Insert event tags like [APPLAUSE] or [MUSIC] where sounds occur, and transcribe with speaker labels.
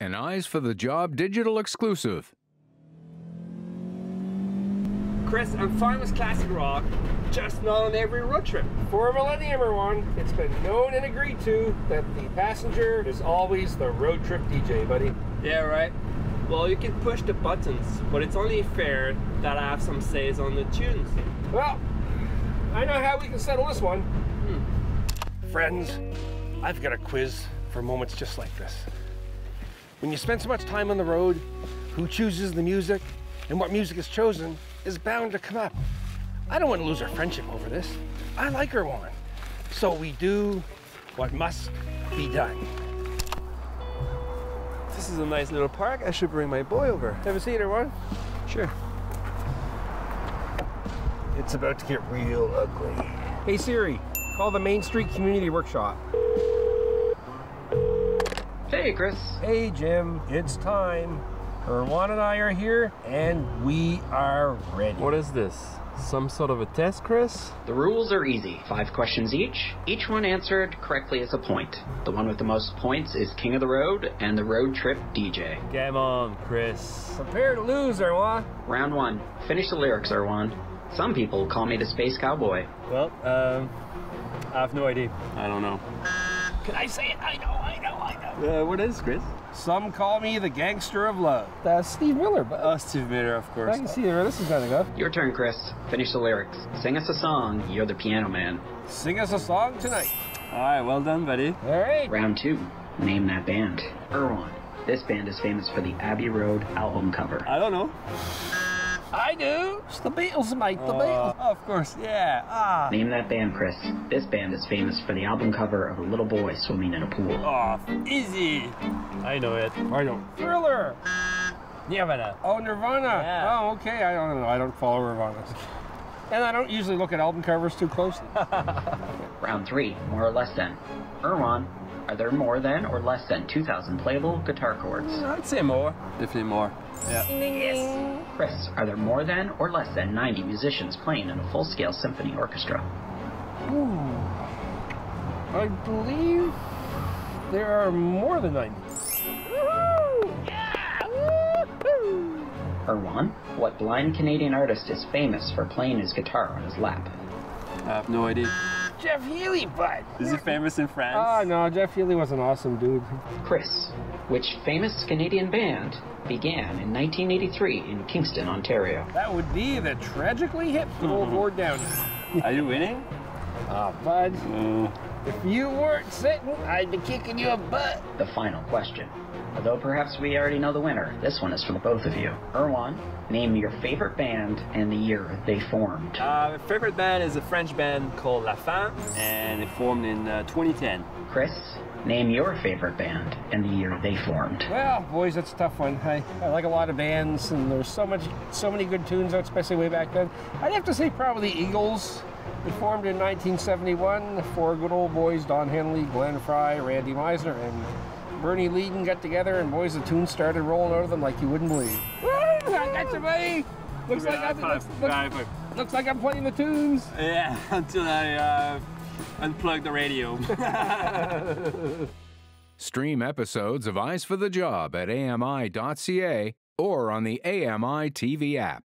Speaker 1: An Eyes for the Job digital exclusive.
Speaker 2: Chris, I'm fine with classic rock, just not on every road trip.
Speaker 3: For a millennium or one, it's been known and agreed to that the passenger is always the road trip DJ, buddy.
Speaker 2: Yeah, right. Well, you can push the buttons, but it's only fair that I have some says on the tunes.
Speaker 3: Well, I know how we can settle this one. Hmm. Friends, I've got a quiz for moments just like this. When you spend so much time on the road, who chooses the music and what music is chosen is bound to come up. I don't want to lose our friendship over this. I like her one. So we do what must be done.
Speaker 2: This is a nice little park. I should bring my boy over.
Speaker 3: Have a seat, everyone.
Speaker 2: Sure.
Speaker 3: It's about to get real ugly. Hey Siri, call the Main Street Community Workshop.
Speaker 4: Hey, Chris.
Speaker 3: Hey Jim, it's time. Erwan and I are here, and we are ready.
Speaker 2: What is this? Some sort of a test, Chris?
Speaker 4: The rules are easy. Five questions each. Each one answered correctly is a point. The one with the most points is King of the Road and the Road Trip DJ.
Speaker 2: Game on, Chris.
Speaker 3: Prepare to lose, Erwan.
Speaker 4: Round one. Finish the lyrics, Erwan. Some people call me the Space Cowboy.
Speaker 2: Well, um, I have no idea. I don't know.
Speaker 3: Can I say it? I know, I know, I know.
Speaker 2: Uh, what is Chris?
Speaker 3: Some call me the gangster of love. That's Steve Miller, but
Speaker 2: Oh, Steve Miller, of course.
Speaker 3: I can see where this is gonna go.
Speaker 4: Your turn, Chris. Finish the lyrics. Sing us a song. You're the piano man.
Speaker 3: Sing us a song tonight.
Speaker 2: All right, well done, buddy.
Speaker 3: All right.
Speaker 4: Round two. Name that band. Erwan. This band is famous for the Abbey Road album cover.
Speaker 2: I don't know.
Speaker 3: I do. It's the Beatles, mate. The
Speaker 2: Uh,
Speaker 3: Beatles.
Speaker 2: of course, yeah. Ah.
Speaker 4: Name that band, Chris. This band is famous for the album cover of a little boy swimming in a pool.
Speaker 2: Oh, easy. I know it.
Speaker 3: I don't. Thriller.
Speaker 2: Nirvana.
Speaker 3: Oh, Nirvana.
Speaker 2: Yeah.
Speaker 3: Oh, okay. I don't know. I don't follow Nirvana. And I don't usually look at album covers too closely. [LAUGHS]
Speaker 4: Round three, more or less than. Erwan, are there more than or less than 2,000 playable guitar chords?
Speaker 2: I'd say more. Definitely more. Yeah.
Speaker 4: Chris, are there more than or less than 90 musicians playing in a full-scale symphony orchestra? Ooh.
Speaker 3: I believe there are more than 90.
Speaker 4: Erwan, what blind Canadian artist is famous for playing his guitar on his lap?
Speaker 2: I have no idea.
Speaker 3: Jeff Healey, bud.
Speaker 2: Is he famous in France?
Speaker 3: Oh, no. Jeff Healey was an awesome dude.
Speaker 4: Chris, which famous Canadian band began in 1983 in Kingston, Ontario?
Speaker 3: That would be the tragically hip old Gord Downie.
Speaker 2: Are you winning?
Speaker 3: Ah, bud.
Speaker 2: Uh,
Speaker 3: If you weren't sitting, I'd be kicking you a butt.
Speaker 4: The final question. Although perhaps we already know the winner, this one is for the both of you. Erwan, name your favorite band and the year they formed.
Speaker 2: uh, my favorite band is a French band called La Fin, and it formed in uh, 2010.
Speaker 4: Chris, name your favorite band and the year they formed.
Speaker 3: Well, boys, that's a tough one. I, I like a lot of bands, and there's so much, so many good tunes out, especially way back then. I'd have to say probably the Eagles. They formed in 1971. Four good old boys: Don Henley, Glenn Frey, Randy Meisner, and Bernie Leadon got together, and boys, the tunes started rolling out of them like you wouldn't believe. Woo! I got you, buddy. Looks like, I'm, looks, looks, looks like I'm playing the tunes.
Speaker 2: Yeah, [LAUGHS] until I uh, unplug the radio. [LAUGHS]
Speaker 1: Stream episodes of Eyes for the Job at AMI.ca or on the AMI TV app.